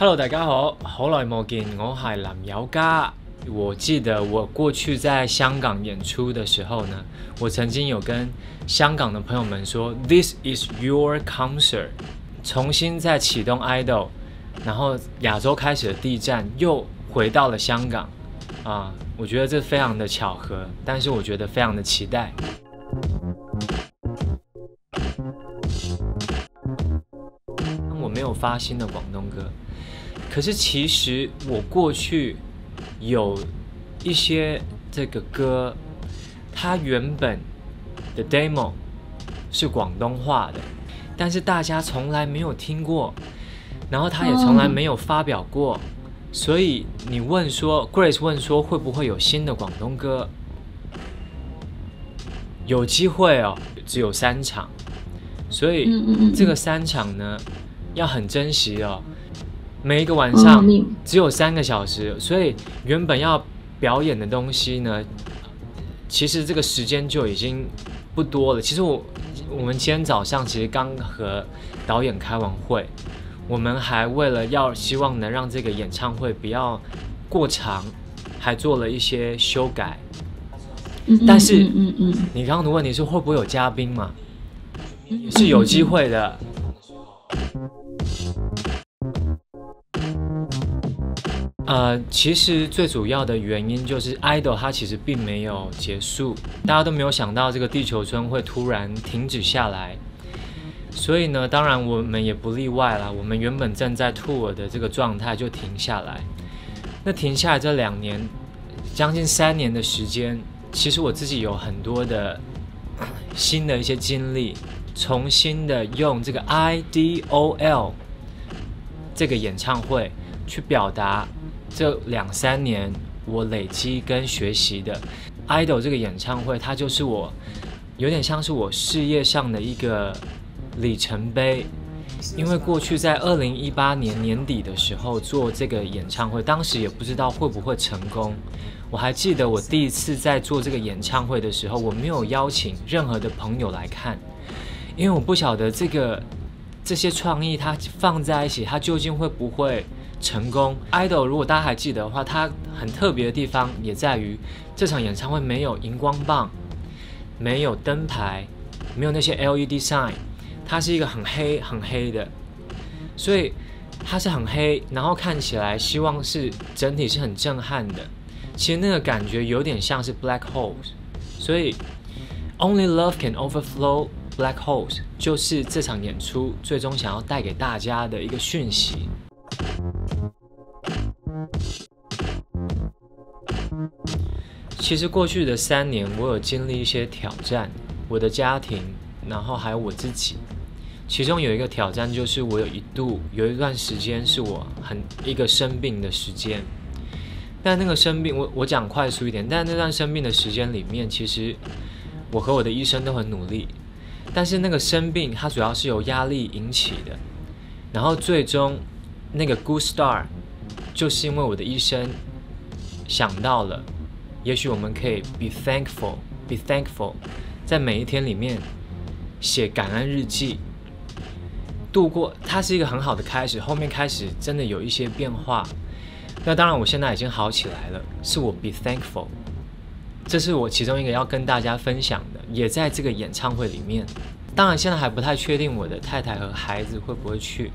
Hello，大家好，好耐冇见，我系蓝友嘉。我记得我过去在香港演出的时候呢，我曾经有跟香港的朋友们说，This is your concert，重新再启动 Idol，然后亚洲开始的地站又回到了香港，啊，我觉得这非常的巧合，但是我觉得非常的期待。没有发新的广东歌，可是其实我过去有一些这个歌，它原本的 demo 是广东话的，但是大家从来没有听过，然后他也从来没有发表过，所以你问说 Grace 问说会不会有新的广东歌？有机会哦，只有三场，所以这个三场呢？要很珍惜哦，每一个晚上只有三个小时，所以原本要表演的东西呢，其实这个时间就已经不多了。其实我我们今天早上其实刚和导演开完会，我们还为了要希望能让这个演唱会不要过长，还做了一些修改。但是你刚刚的问题是会不会有嘉宾嘛？是有机会的。呃，其实最主要的原因就是，idol 它其实并没有结束，大家都没有想到这个地球村会突然停止下来，所以呢，当然我们也不例外了。我们原本正在 tour 的这个状态就停下来，那停下来这两年将近三年的时间，其实我自己有很多的 新的一些经历。重新的用这个 IDOL 这个演唱会去表达这两三年我累积跟学习的 IDOL 这个演唱会，它就是我有点像是我事业上的一个里程碑。因为过去在二零一八年年底的时候做这个演唱会，当时也不知道会不会成功。我还记得我第一次在做这个演唱会的时候，我没有邀请任何的朋友来看。因为我不晓得这个这些创意，它放在一起，它究竟会不会成功？Idol 如果大家还记得的话，它很特别的地方也在于这场演唱会没有荧光棒，没有灯牌，没有那些 LED sign，它是一个很黑很黑的，所以它是很黑，然后看起来希望是整体是很震撼的。其实那个感觉有点像是 black holes，所以 only love can overflow。Black holes 就是这场演出最终想要带给大家的一个讯息。其实过去的三年，我有经历一些挑战，我的家庭，然后还有我自己。其中有一个挑战就是，我有一度有一段时间是我很一个生病的时间。但那个生病，我我讲快速一点。但那段生病的时间里面，其实我和我的医生都很努力。但是那个生病，它主要是由压力引起的。然后最终，那个 Good Star，就是因为我的医生想到了，也许我们可以 Be thankful，Be thankful，在每一天里面写感恩日记，度过。它是一个很好的开始，后面开始真的有一些变化。那当然，我现在已经好起来了，是我 Be thankful。这是我其中一个要跟大家分享的，也在这个演唱会里面。当然，现在还不太确定我的太太和孩子会不会去。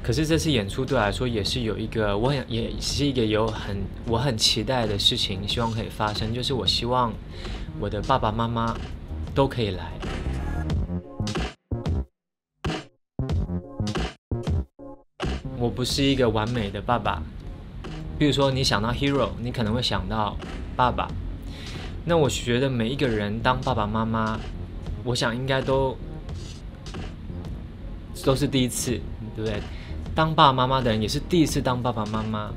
可是这次演出对我来说也是有一个，我很也是一个有很我很期待的事情，希望可以发生，就是我希望我的爸爸妈妈都可以来。我不是一个完美的爸爸。比如说，你想到 hero，你可能会想到爸爸。那我觉得每一个人当爸爸妈妈，我想应该都都是第一次，对不对？当爸爸妈妈的人也是第一次当爸爸妈妈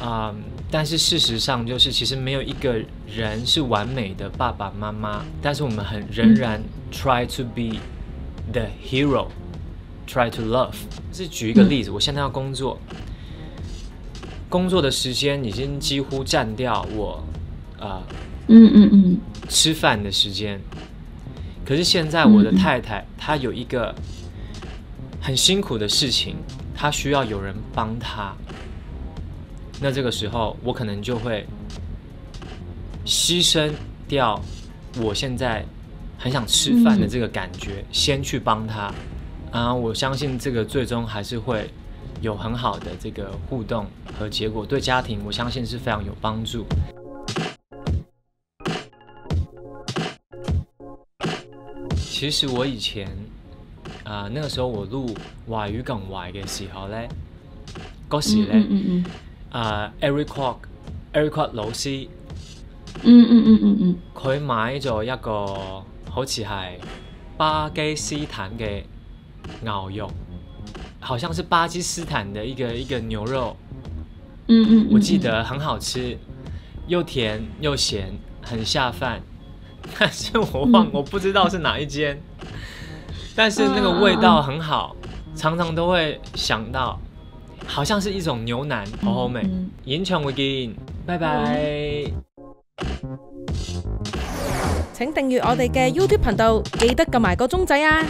啊。但是事实上，就是其实没有一个人是完美的爸爸妈妈。但是我们很仍然 try to be the hero, try to love。是举一个例子，我现在要工作，工作的时间已经几乎占掉我啊。嗯嗯嗯，吃饭的时间，可是现在我的太太她有一个很辛苦的事情，她需要有人帮她。那这个时候我可能就会牺牲掉我现在很想吃饭的这个感觉，先去帮她啊！我相信这个最终还是会有很好的这个互动和结果，对家庭我相信是非常有帮助。其实我以前啊，那个时候我录外语更坏嘅时候咧，嗰时咧啊，Eric Cook，Eric Cook 老师，嗯嗯嗯嗯嗯，佢买咗一个好似系巴基斯坦嘅牛肉，好像是巴基斯坦嘅一个一个牛肉，嗯嗯，我记得很好吃，又甜又咸，很下饭。但是我忘，我不知道是哪一间，但是那个味道很好，常常都会想到，好像是一种牛腩，好好美。延长再见，拜拜。请订阅我哋嘅 YouTube 频道，记得揿埋个钟仔啊！